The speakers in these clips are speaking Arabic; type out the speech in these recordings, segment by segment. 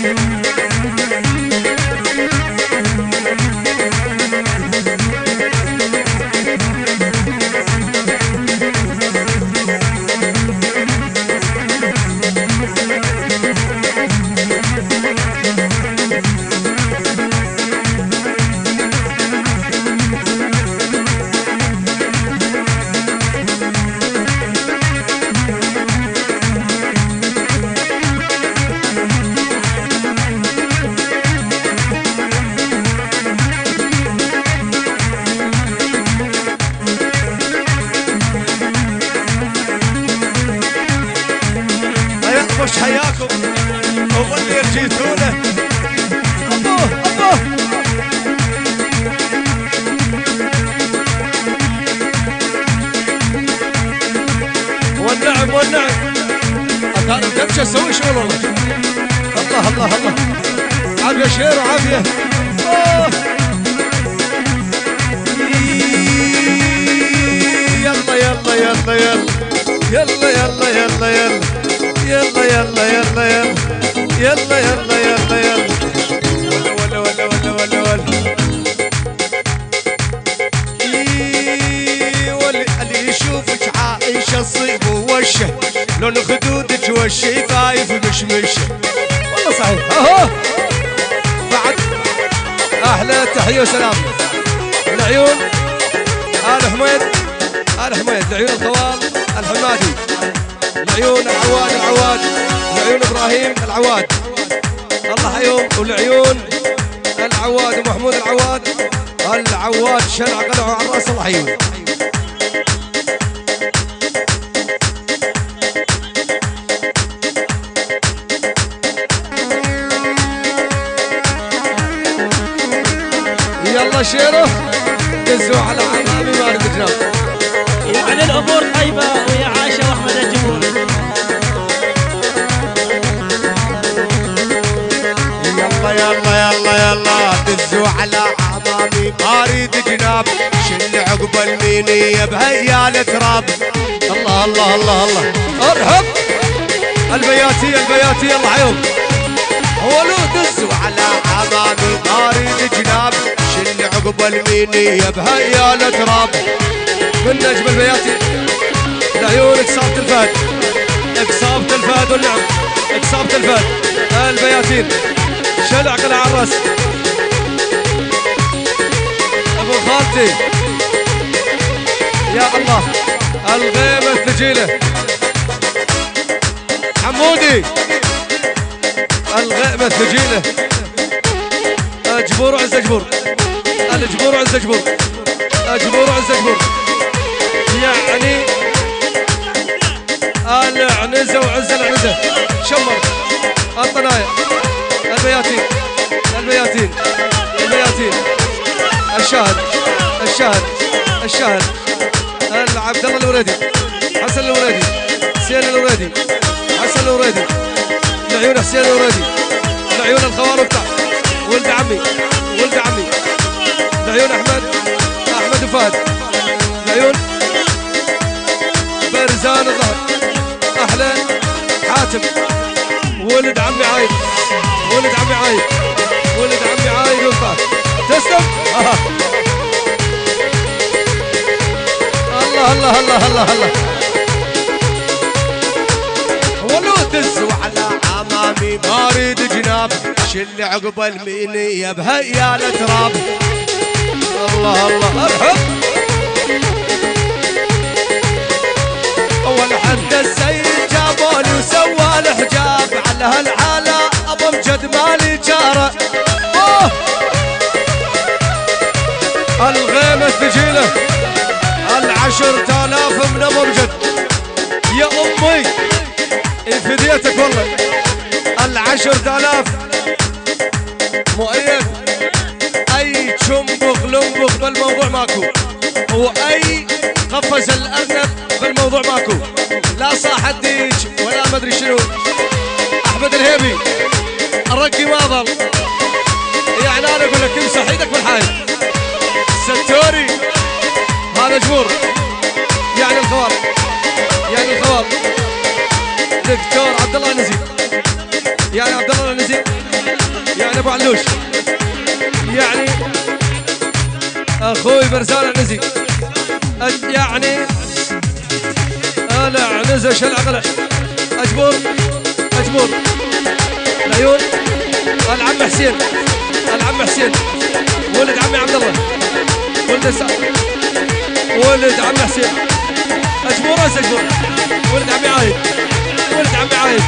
Música أغنية جيتونا. الله الله والنعم والنعم. أنا بدمشي أسوي؟ شغل الله الله الله. عافية شير وعافية يلا يلا يلا. يلا يلا يلا يلا يلا يلا يلا يلا. يلا يلا يلا يلا. ولا ولا ولا ولا ولا. ولا ولا ولا يشوفك عايش الصيف ووشه. لون خدودك وشه خايف مشمشه والله صحيح. أهو. بعد. أحلى تحية وسلام. العيون آل حميد. آل حميد العيون الخوال الحمادي. العيون العواد العواد إبراهيم العواد. الله حيهم والعيون. العواد ومحمود العواد. العواد شرع قلعه على رأس الله حيهم يلا شيرو. دزوا على عمامي ما نبي وعلى الأمور طيبة. على عظامي اريد جناب. شل عقب المينية بهيا لتراب الله الله الله الله. ارهب البياتي البياتي الله عيون. هو دزوا على عظامي اريد جناب. شل عقب المينية بهيا تراب من نجم البياتي. لعيونك صابت الفهد. اكسابت الفهد والنعم. اكسابت الفهد. البياتين. شلع قلع الرأس. خالتي يا الله الغيمة الثقيلة حمودي الغيمة الثقيلة أجبر عز أجبر. الجبر عز أجبر. أجبر عز أجبر. يعني العنزة وعز العنزة شمر الطناية البياتين البياتين البياتين الشاهد الشاهد الشاهد عبد الله الوريدي حسن الوريدي حسين الوريدي حسن الوريدي. لعيون حسين الوريدي. لعيون الخوارفتة ولد عمي ولد عمي. لعيون أحمد أحمد وفهد. لعيون برزان الظهر. أحلى حاتم. ولد عمي عايد ولد عمي عايد ولد عمي عايد وفهد. تسلم. الله الله الله الله الله. ولو دزوا على عمامي بارد جناب. شل عقب المينية بهيا التراب الله الله. أرحب. أول حد السيد جابوني وسوى الحجاب على هالحاله أبو مجد مالي جاره. عشرة آلاف من أبو مجد يا أمي فديتك والله. العشرة آلاف مؤيد. أي تشمبخ لمبخ بالموضوع ماكو. وأي قفز الأرنب بالموضوع ماكو. لا صاح الديج ولا مدري شنو. أحمد الهيبي الرقي ما ظل. يعني أنا أقول لك امسح إيدك بالحايل. ستوري هذا جمهور. يعني الخوار. يعني الخوار. دكتور عبد الله نزيد يعني عبد الله نزيد يعني أبو علوش. يعني أخوي برزان عنزي يعني العنزه عنزه شلعقله اجبور اجبور العيون. العم حسين. العم حسين. ولد عمي عبد الله. ولد ولد عم حسين. اجبر ولد عمي عايد. ولد عمي عايد.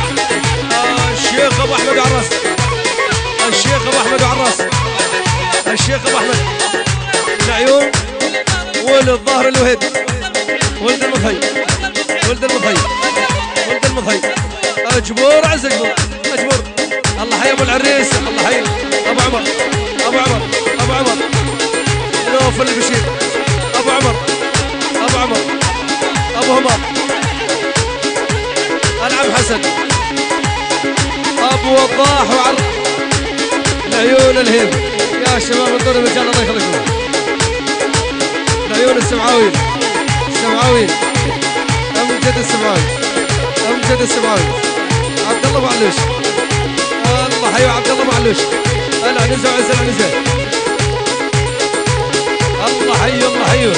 آه الشيخ أبو أحمد عراس الشيخ أبو أحمد عراس الشيخ أبو أحمد. العيون. ولد ظهر الوهيد ولد المضحي ولد المضحي ولد المضحي اجبر عز اجبر اجبر الله حي أبو العريس. الله حي. أبو عمر. أبو عمر. أبو عمر. نوفل البشير همام العم حسن. أبو وضاح وعر العيون الهيب يا شباب انظروا المجال الله يخليكم العيون السمعاويين السمعاويين امجد السمعاوي امجد السمعاوي عبد الله أبو علوش. الله حيو عبد الله أبو علوش. العنزه وعز العنزه الله حيو الله حيو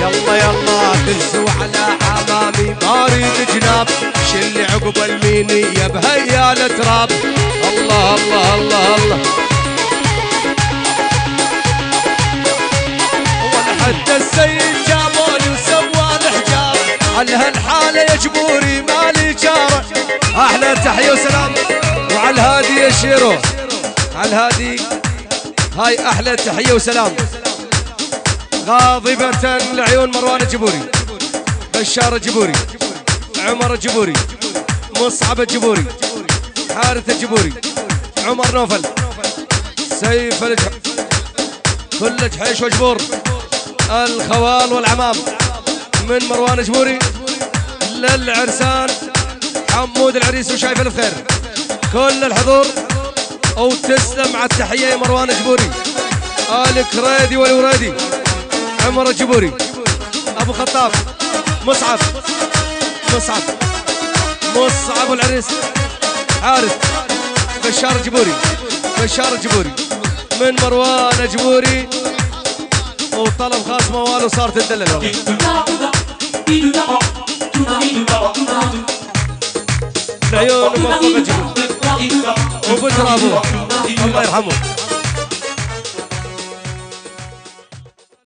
يلا يلا. دزوا على عمامي ما جناب شلي عقب الميني يا بهيا التراب الله الله الله الله. حتى السيد جابوني وسوى الحجاب. على هالحالة يا جبوري مالي جارة؟ أحلى تحية وسلام. وعلى الهادي يا شيرو. على الهادي. هاي أحلى تحية وسلام. غاضبة لعيون مروان الجبوري. بشار الجبوري عمر الجبوري مصعب الجبوري حارث الجبوري عمر نوفل سيف كل جحيش وجبور الخوال والعمام من مروان جبوري للعرسان حمود العريس وشايف الف خير كل الحضور وتسلم على التحية يا مروان جبوري آل كريدي والوريدي عمر الجبوري أبو خطاب. مصعب. مصعب. مصعب العريس. حارث بشار الجبوري بشار الجبوري من مروان جبوري. وطلب خاص موال وصارت تدلل والله العيون موفقة جبوري. وبشرى ابوه الله يرحمه.